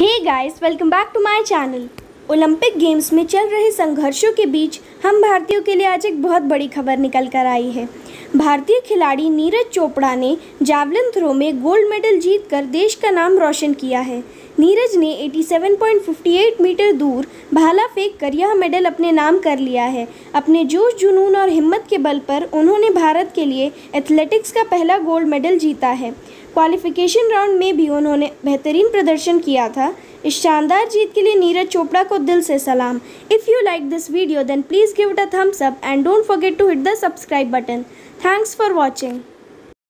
Hey guys welcome back to my channel Olympic games में चल रहे संघर्षों के बीच हम भारतीयों के लिए आज एक बहुत बड़ी खबर निकल कर आई है। भारतीय खिलाड़ी नीरज चोपड़ा ने जावलिन थ्रो में गोल्ड मेडल जीतकर देश का नाम रोशन किया है। नीरज ने 87.58 मीटर दूर भाला फेंक कर यह मेडल अपने नाम कर लिया है। अपने जोश, जुनून और हिम्मत के बल पर उन्होंने भारत के लिए एथलेटिक्स का पहला गोल्ड मेडल जीता है। क्वालिफिकेशन राउंड में भी उन्होंने बेहतरीन प्रदर्शन किया था। इस शानदार जीत के लिए नीरज चोपड़ा को दिल से सलाम। If you like this video then please give it a thumbs up and don't forget to hit the subscribe button thanks for watching